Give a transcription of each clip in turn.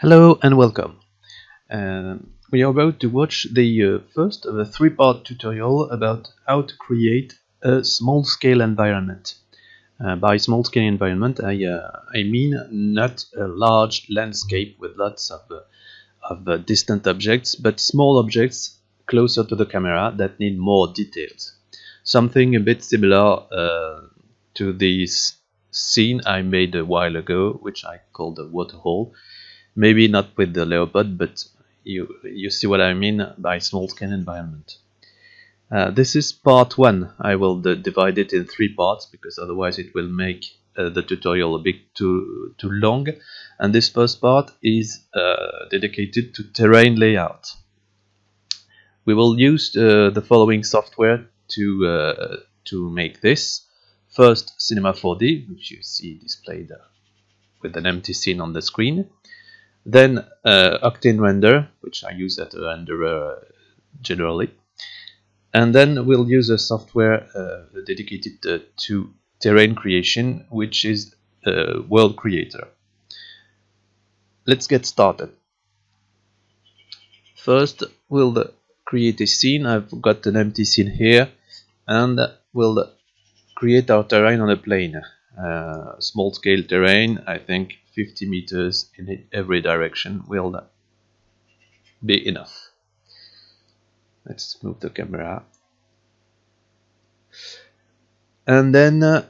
Hello and welcome. Uh, we are about to watch the uh, first of a three-part tutorial about how to create a small-scale environment. Uh, by small-scale environment, I, uh, I mean not a large landscape with lots of, uh, of uh, distant objects, but small objects closer to the camera that need more details. Something a bit similar to this scene I made a while ago, which I called a waterhole maybe not with the leopard but you you see what I mean by small scale environment. Uh, this is part one. I will divide it in three parts because otherwise it will make uh, the tutorial a bit too too long. And this first part is uh, dedicated to terrain layout. We will use uh, the following software to uh, to make this. First Cinema 4D which you see displayed uh, with an empty scene on the screen then uh, Octane Render, which I use as a renderer generally. And then we'll use a software uh, dedicated uh, to terrain creation, which is uh, World Creator. Let's get started. First, we'll create a scene. I've got an empty scene here, and we'll create our terrain on a plane. Uh, small scale terrain, I think 50 meters in every direction will be enough. Let's move the camera. And then uh,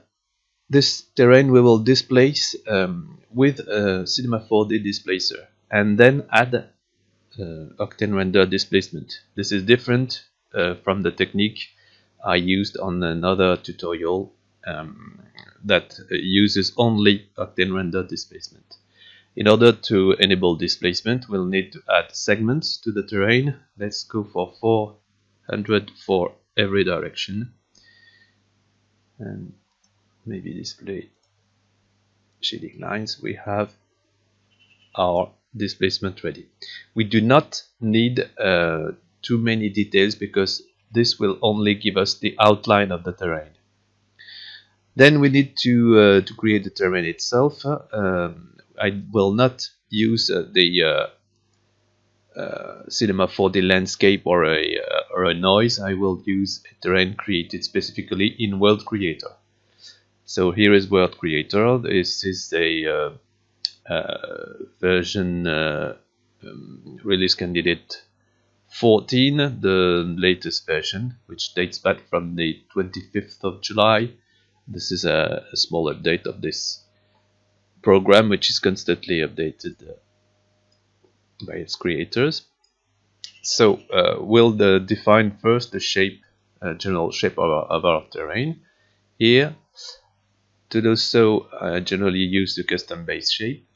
this terrain we will displace um, with a Cinema 4D displacer and then add uh, Octane Render displacement. This is different uh, from the technique I used on another tutorial um, that uses only Octane Render displacement. In order to enable displacement, we'll need to add segments to the terrain. Let's go for 400 for every direction. And maybe display shading lines. We have our displacement ready. We do not need uh, too many details because this will only give us the outline of the terrain. Then we need to uh, to create the terrain itself. Um, I will not use uh, the uh, uh, Cinema 4D landscape or a uh, or a noise. I will use a terrain created specifically in World Creator. So here is World Creator. This is a version um, release candidate 14, the latest version, which dates back from the 25th of July this is a, a small update of this program which is constantly updated uh, by its creators. So uh, we'll uh, define first the shape, uh, general shape of our, of our, terrain. Here, to do so, I generally use the custom base shape.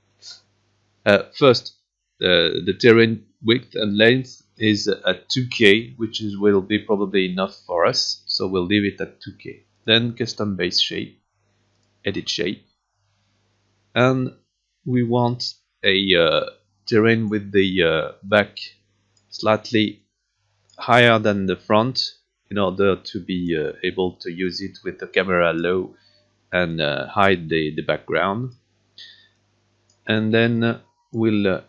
Uh, first, the terrain width and length is at 2k, which is will be probably enough for us, so we'll leave it at 2k then custom base shape, edit shape, and we want a uh, terrain with the uh, back slightly higher than the front in order to be uh, able to use it with the camera low and uh, hide the, the background. And then uh, we'll uh,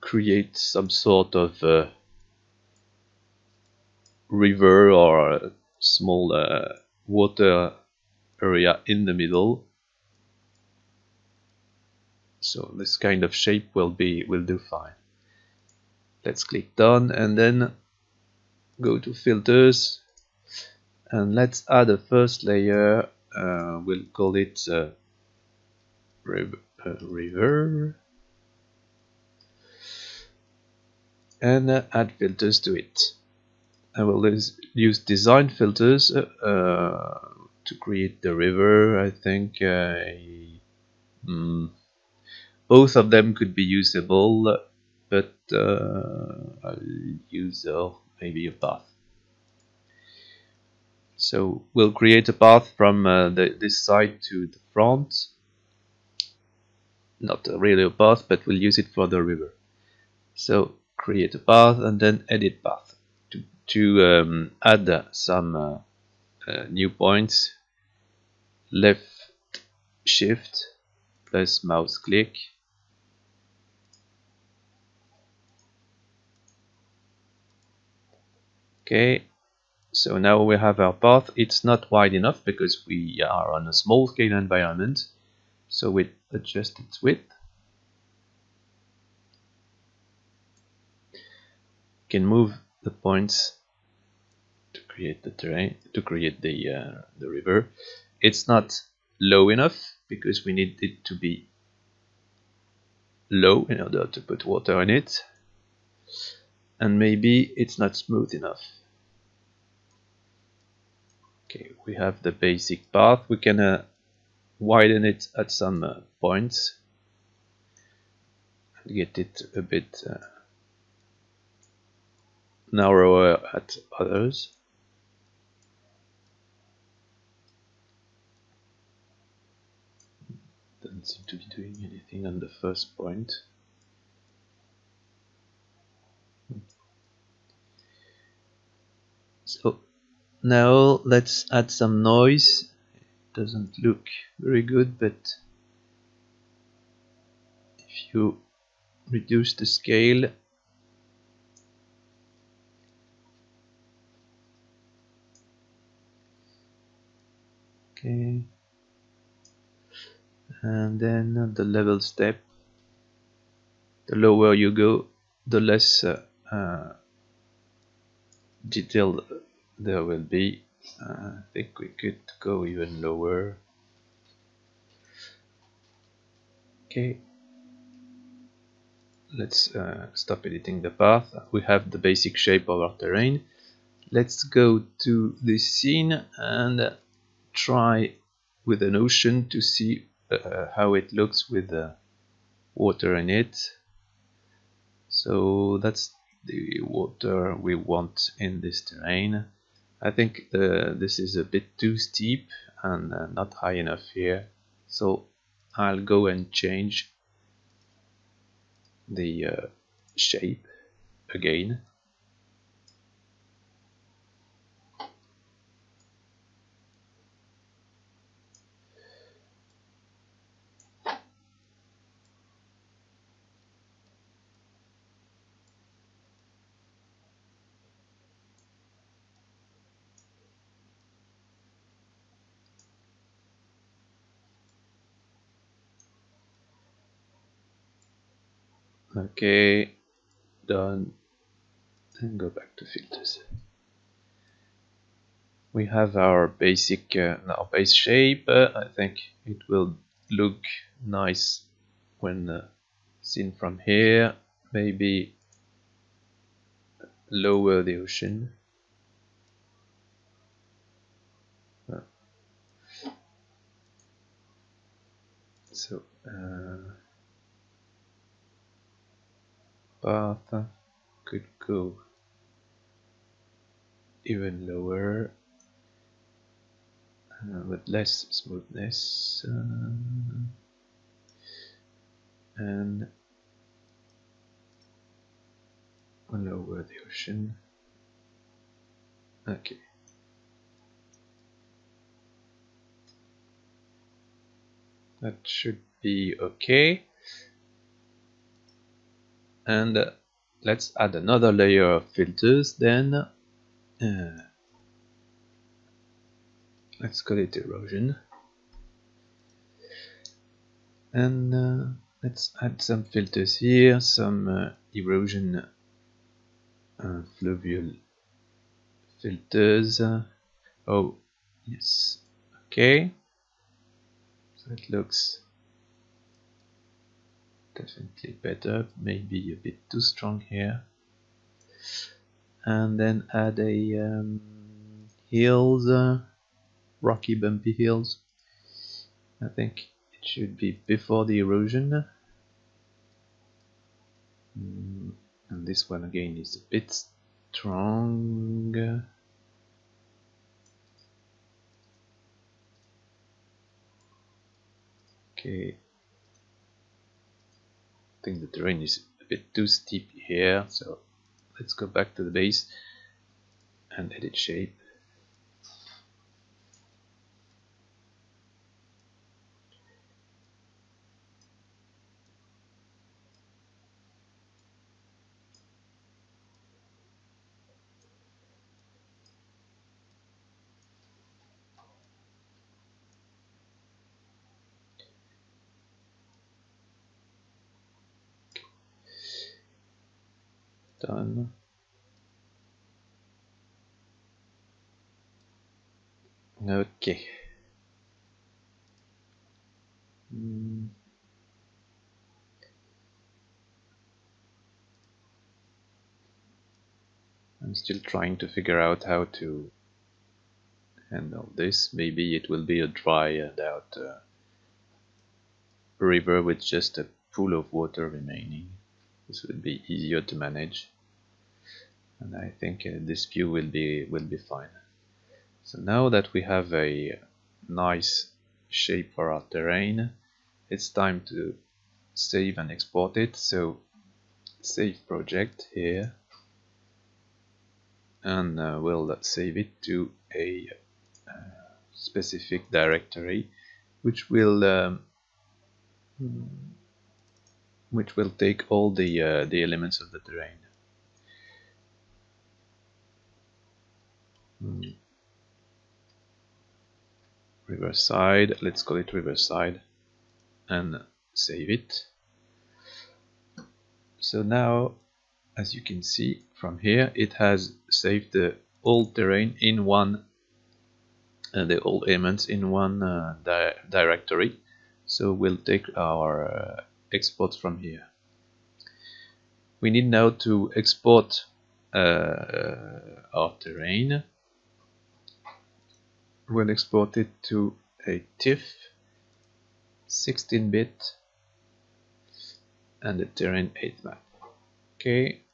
create some sort of river or small water area in the middle. So this kind of shape will be will do fine. Let's click done and then go to filters. And let's add a first layer uh, we'll call it uh, river, uh, river and uh, add filters to it I will use design filters uh, to create the river. I think uh, mm, both of them could be usable, but uh, I'll use uh, maybe a path. So we'll create a path from uh, the, this side to the front. Not really a path, but we'll use it for the river. So create a path and then edit path to um, add some uh, uh, new points. Left shift plus mouse click. Okay so now we have our path. It's not wide enough because we are on a small scale environment so we adjust its width. Can move the points to create the terrain, to create the uh, the river. It's not low enough because we need it to be low in order to put water in it. And maybe it's not smooth enough. Okay we have the basic path. We can uh, widen it at some uh, points and get it a bit uh, narrower at others doesn't seem to be doing anything on the first point. So now let's add some noise. It doesn't look very good, but if you reduce the scale okay. And then the level step. The lower you go the less uh, uh, detailed there will be. Uh, I think we could go even lower. Okay. Let's uh, stop editing the path. We have the basic shape of our terrain. Let's go to this scene and try with an ocean to see uh, how it looks with the water in it. So that's the water we want in this terrain. I think the, this is a bit too steep and uh, not high enough here. So I'll go and change the uh, shape again okay done. And go back to filters. We have our basic uh, our base shape. Uh, I think it will look nice when uh, seen from here. Maybe lower the ocean. Uh, so uh, path could go even lower. Uh, with less smoothness uh, and lower the ocean. Okay. That should be okay and uh, let's add another layer of filters then. Uh, let's call it erosion. And uh, let's add some filters here some uh, erosion uh, fluvial filters. Oh yes. Okay. So it looks definitely better maybe a bit too strong here. And then add a um, hills uh, rocky bumpy hills I think it should be before the erosion. Mm, and this one again is a bit strong okay think the terrain is a bit too steep here so let's go back to the base and edit shape done. Okay. Mm. I'm still trying to figure out how to handle this. Maybe it will be a dry and out uh, river with just a pool of water remaining. This will be easier to manage. And I think uh, this view will be will be fine. So now that we have a nice shape for our terrain, it's time to save and export it. So save project here and uh, we'll save it to a uh, specific directory which will um, which will take all the uh, the elements of the terrain mm. Riverside let's call it Riverside and save it. So now as you can see from here it has saved the old terrain in one uh, the old elements in one uh, di directory. So we'll take our uh, exports from here. We need now to export uh, our terrain we'll export it to a TIFF 16-bit and a terrain height map. Okay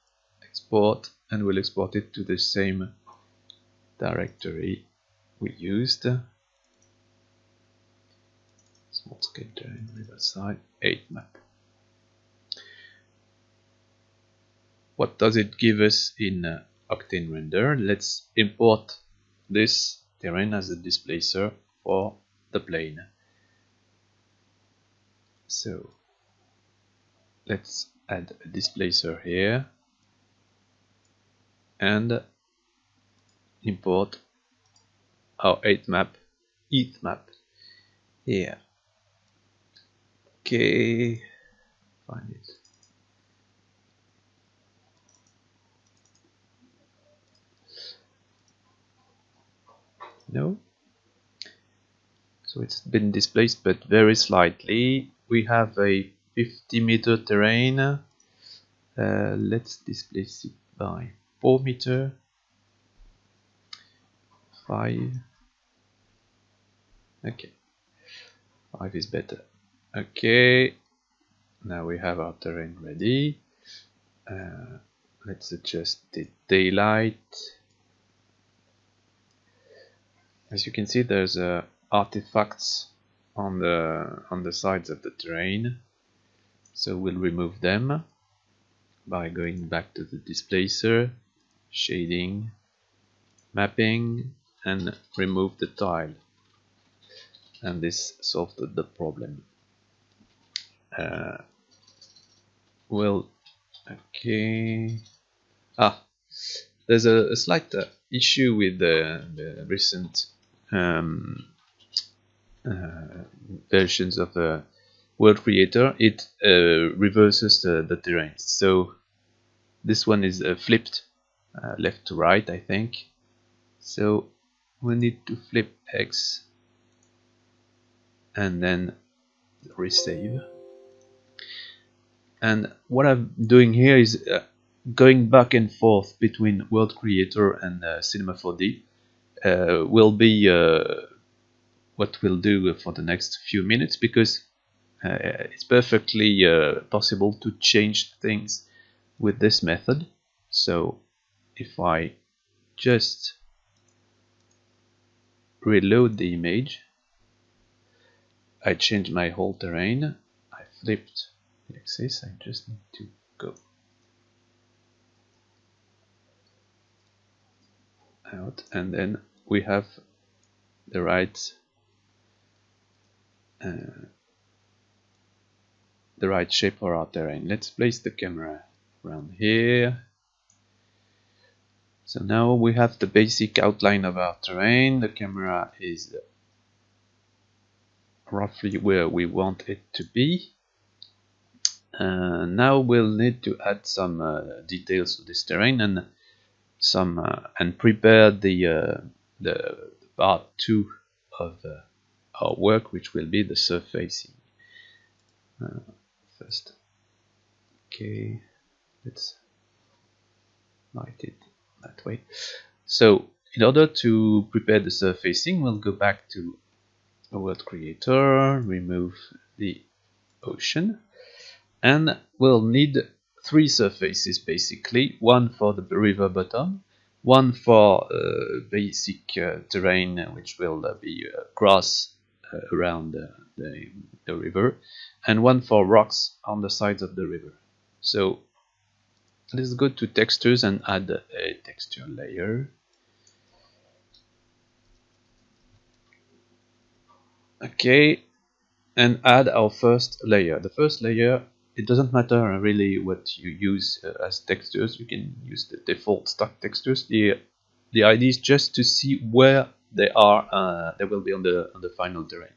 export and we'll export it to the same directory we used. Small scale terrain riverside height map. What does it give us in uh, Octane render? Let's import this terrain as a displacer for the plane. So let's add a displacer here and import our height map ETH map here. Okay find it no? So it's been displaced but very slightly. We have a 50 meter terrain. Uh, let's displace it by 4 meter. 5 okay. 5 is better. Okay. Now we have our terrain ready. Uh, let's adjust the daylight as you can see there's uh, artifacts on the on the sides of the terrain so we'll remove them by going back to the displacer shading mapping and remove the tile. And this solved the problem. Uh, well okay. Ah there's a, a slight uh, issue with the, the recent um, uh, versions of the World Creator, it uh, reverses the, the terrain. So this one is uh, flipped uh, left to right, I think. So we need to flip X and then resave. And what I'm doing here is uh, going back and forth between World Creator and uh, Cinema 4D uh, will be uh, what we'll do for the next few minutes because uh, it's perfectly uh, possible to change things with this method. So if I just reload the image I change my whole terrain. I flipped the axis. I just need to go out and then we have the right uh, the right shape for our terrain. Let's place the camera around here. So now we have the basic outline of our terrain. The camera is roughly where we want it to be. uh, now we'll need to add some uh, details to this terrain and some uh, and prepare the uh, the part two of uh, our work, which will be the surfacing. Uh, first, okay, let's light it that way. So, in order to prepare the surfacing, we'll go back to World Creator, remove the ocean, and we'll need three surfaces basically one for the river bottom one for uh, basic uh, terrain which will uh, be uh, grass uh, around the, the river and one for rocks on the sides of the river. So let's go to textures and add a texture layer. Okay and add our first layer. The first layer it doesn't matter really what you use uh, as textures you can use the default stock textures. The the idea is just to see where they are uh, they will be on the on the final terrain.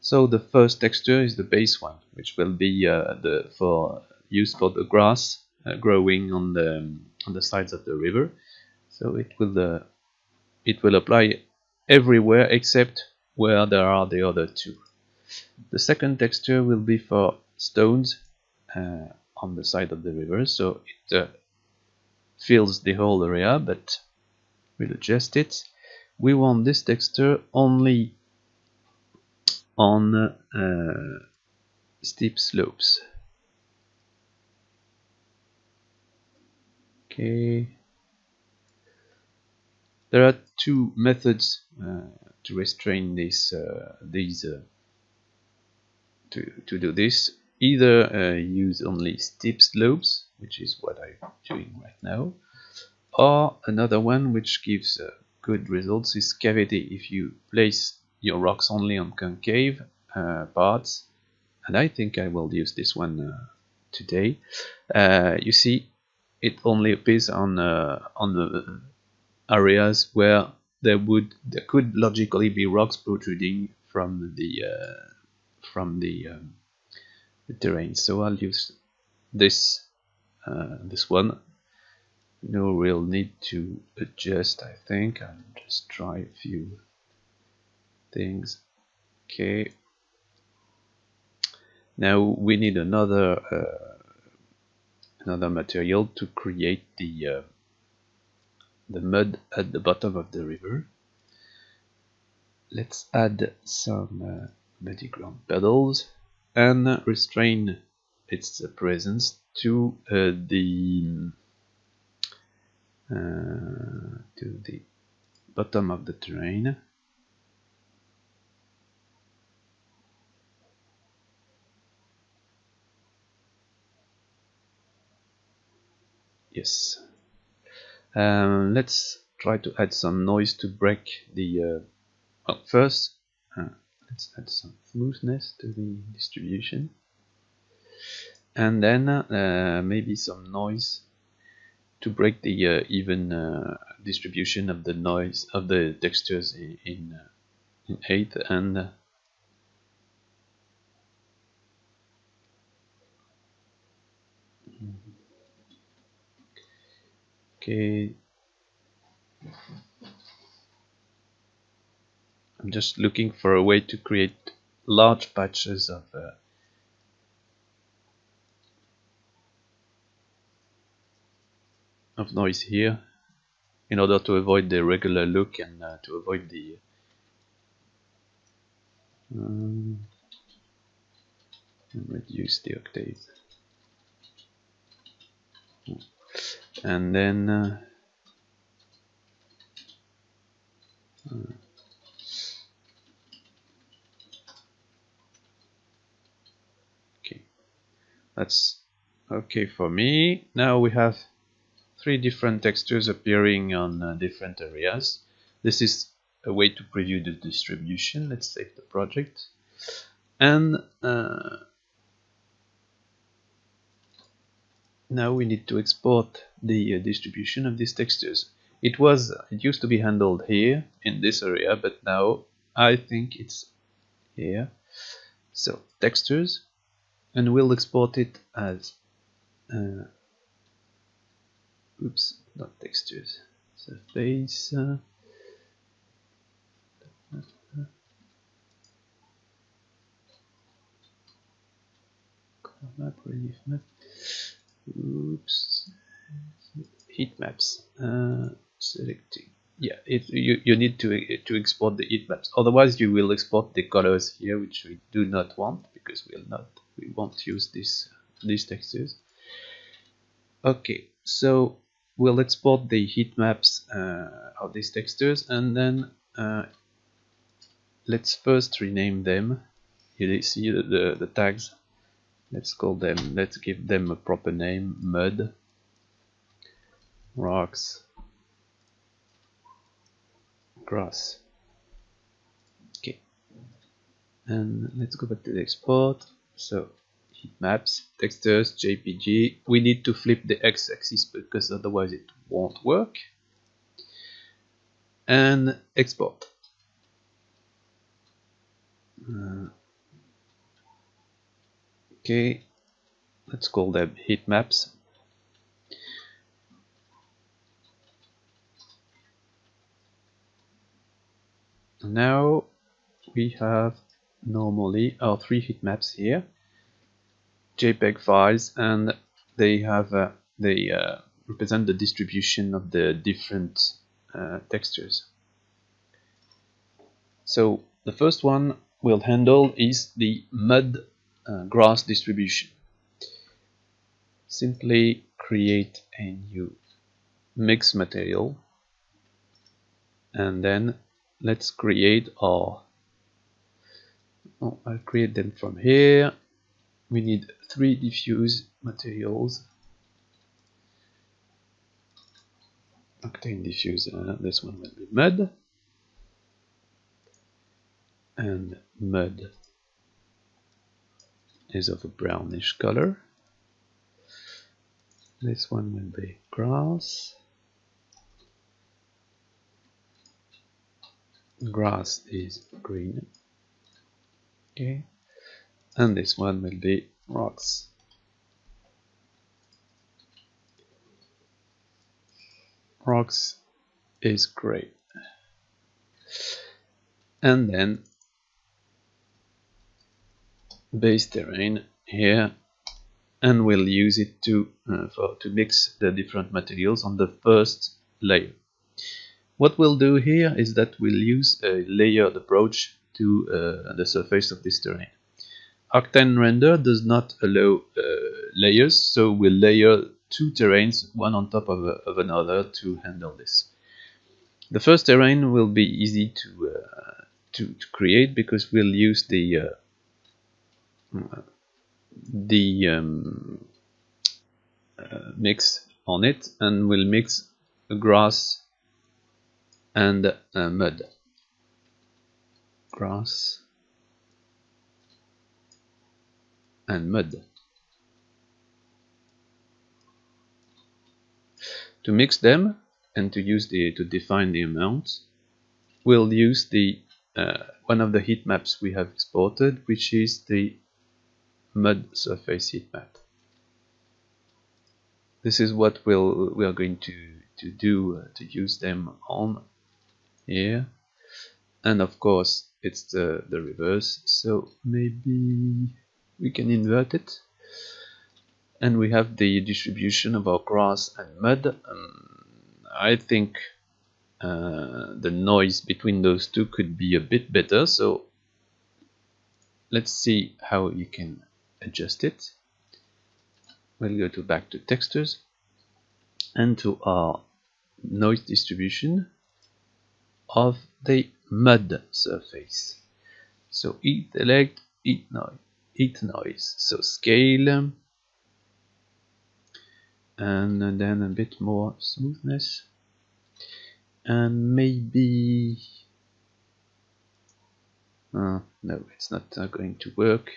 So the first texture is the base one which will be uh, the for used for the grass uh, growing on the on the sides of the river. So it will uh, it will apply everywhere except where there are the other two. The second texture will be for stones on the side of the river so it uh, fills the whole area but we'll adjust it. We want this texture only on uh, steep slopes. Okay. There are two methods uh, to restrain this uh, these uh, to, to do this either uh, use only steep slopes, which is what I'm doing right now, or another one which gives uh, good results is cavity. If you place your rocks only on concave uh, parts, and I think I will use this one uh, today, uh, you see it only appears on uh, on the areas where there would there could logically be rocks protruding from the from the um, the terrain. So I'll use this uh, this one. No real need to adjust I think. I'll just try a few things. Okay. Now we need another uh, another material to create the uh, the mud at the bottom of the river. Let's add some uh, muddy ground puddles and restrain its presence to uh, the uh, to the bottom of the terrain. Yes. Um, let's try to add some noise to break the uh, oh, first. Uh, let's add some smoothness to the distribution. And then uh, maybe some noise to break the uh, even uh, distribution of the noise of the textures in in, uh, in 8 and uh, okay I'm just looking for a way to create large batches of uh, of noise here in order to avoid the regular look and uh, to avoid the um, reduce the octave. And then uh, uh, That's okay for me. Now we have three different textures appearing on uh, different areas. This is a way to preview the distribution. Let's save the project. And uh, now we need to export the uh, distribution of these textures. It was it used to be handled here in this area, but now I think it's here. So textures, and we'll export it as uh, oops not textures. Surface uh, map relief map. Oops. Heat maps uh, selecting. Yeah it, you, you need to to export the heat maps. Otherwise you will export the colors here which we do not want because we'll not we won't use this these textures. Okay so we'll export the heat maps uh, of these textures and then uh, let's first rename them. You see the, the, the tags? Let's call them let's give them a proper name mud rocks grass. Okay. And let's go back to the export so heat maps textures jpg we need to flip the x-axis because otherwise it won't work. And export. Uh, okay. Let's call them heat maps. Now we have normally our three heat maps here. JPEG files and they have uh, they uh, represent the distribution of the different uh, textures. So the first one we'll handle is the mud uh, grass distribution. Simply create a new mix material and then let's create our oh, I'll create them from here. We need three diffuse materials. Octane diffuse uh, this one will be mud. And mud is of a brownish color. This one will be grass. Grass is green okay. And this one will be rocks. Rocks is great. And then base terrain here and we'll use it to uh, for to mix the different materials on the first layer. What we'll do here is that we'll use a layered approach to uh, the surface of this terrain. Octane Render does not allow uh, layers, so we'll layer two terrains, one on top of, of, another to handle this. The first terrain will be easy to, uh, to, to, create because we'll use the uh, the um, uh, mix on it and we'll mix grass and uh, mud grass and mud. To mix them and to use the to define the amount we'll use the uh, one of the heat maps we have exported which is the mud surface heat map. This is what we'll we are going to to do uh, to use them on here. And of course it's the, the reverse so maybe we can invert it. And we have the distribution of our grass and mud um, I think uh, the noise between those two could be a bit better so let's see how you can adjust it. We'll go to back to textures and to our noise distribution of the mud surface. So heat elect, heat noise, heat noise. So scale and then a bit more smoothness and maybe uh, no it's not uh, going to work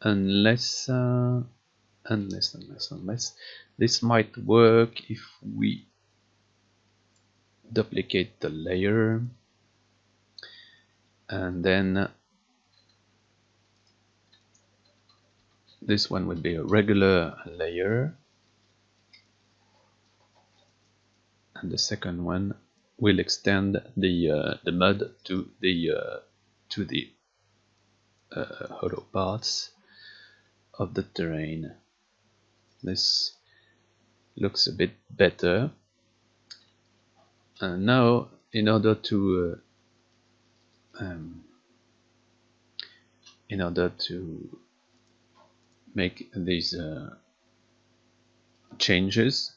unless uh, unless unless unless this might work if we duplicate the layer and then this one would be a regular layer and the second one will extend the uh, the mud to the uh, to the uh, hollow parts of the terrain. This looks a bit better. And now, in order to uh, um, in order to make these uh, changes,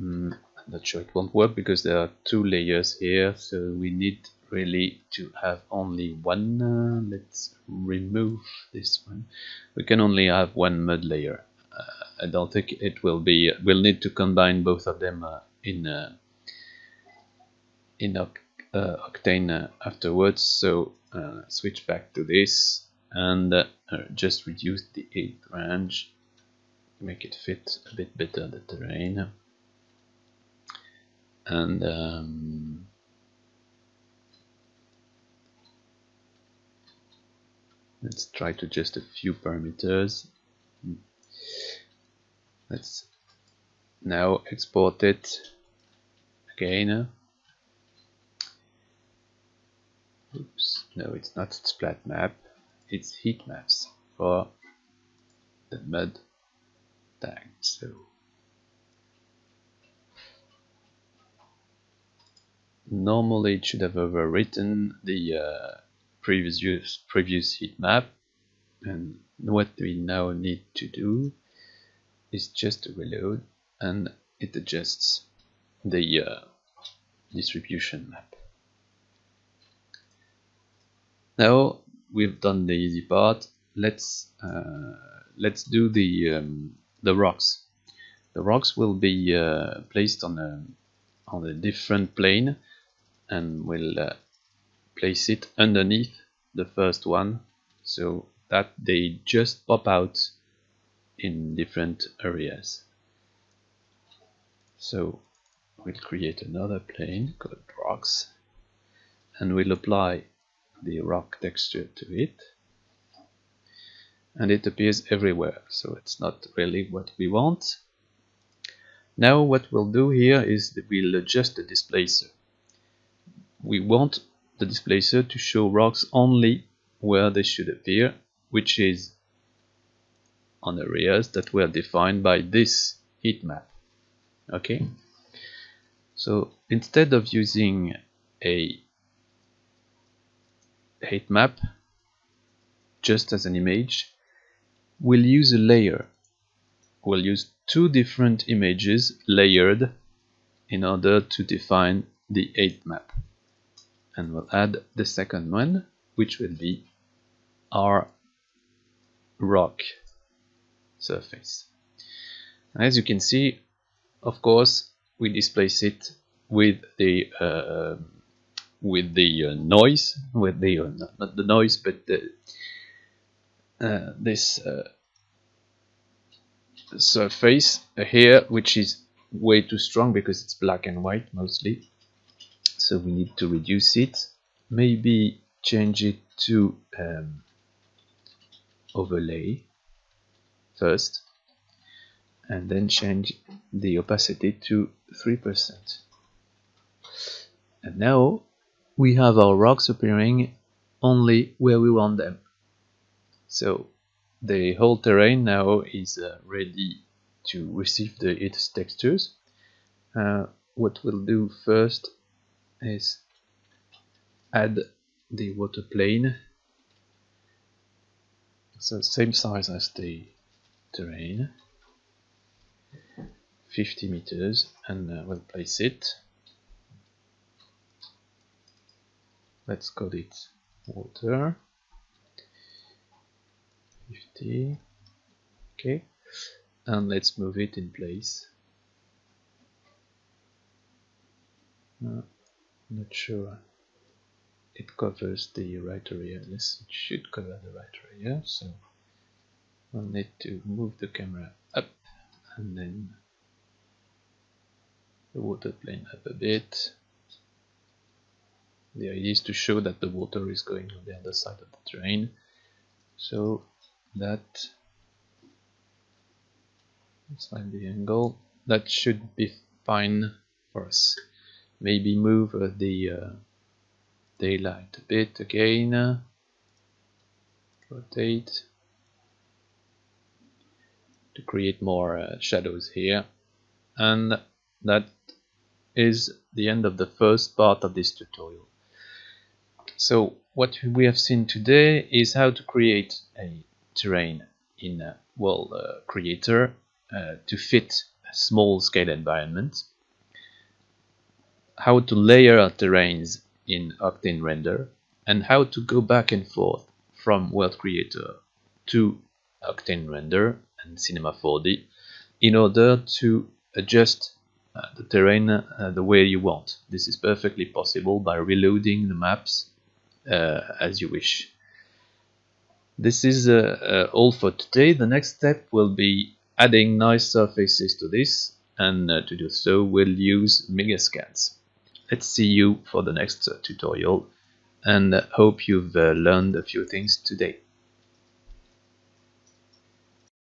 um, I'm not sure it won't work because there are two layers here, so we need really to have only one. Uh, let's remove this one. We can only have one mud layer. Uh, I don't think it will be. We'll need to combine both of them uh, in uh, in Oct uh, Octane uh, afterwards. So switch back to this and just reduce the eighth range, make it fit a bit better the terrain. And um, let's try to just a few parameters. Let's now export it again oops. No it's not splat map. It's heat maps for the mud tag so. Normally it should have overwritten the uh, previous previous heat map. And what we now need to do is just to reload and it adjusts the uh, distribution map. Now we've done the easy part. Let's uh, let's do the um, the rocks. The rocks will be uh, placed on a on a different plane and we'll uh, place it underneath the first one so that they just pop out in different areas. So we'll create another plane called rocks and we'll apply the rock texture to it and it appears everywhere so it's not really what we want. Now what we'll do here is that we'll adjust the displacer we want the displacer to show rocks only where they should appear, which is on areas that were defined by this heat map. Okay, so instead of using a heat map just as an image, we'll use a layer. We'll use two different images layered in order to define the heat map and we'll add the second one which will be our rock surface as you can see of course we displace it with the uh, with the uh, noise with the uh, not, the noise but the, uh, this uh, surface here which is way too strong because it's black and white mostly. So we need to reduce it. Maybe change it to um, overlay first and then change the opacity to 3% and now we have our rocks appearing only where we want them. So the whole terrain now is uh, ready to receive the its textures. Uh, what we'll do first is add the water plane. So same size as the terrain. 50 meters and uh, we'll place it let's call it water. 50 okay. And let's move it in place. Uh, not sure. It covers the right area. Yes it should cover the right area. So we'll need to move the camera up and then the water plane up a bit the idea is to show that the water is going on the other side of the terrain so that find the angle. That should be fine for us. Maybe move uh, the uh, daylight a bit again. Rotate. To create more uh, shadows here. And that is the end of the first part of this tutorial so what we have seen today is how to create a terrain in a World uh, Creator uh, to fit a small scale environment how to layer terrains in Octane Render and how to go back and forth from World Creator to Octane Render and Cinema 4D in order to adjust uh, the terrain uh, the way you want. This is perfectly possible by reloading the maps as you wish. This is uh, uh, all for today. The next step will be adding nice surfaces to this and uh, to do so we'll use Megascans. Let's see you for the next tutorial and hope you've learned a few things today.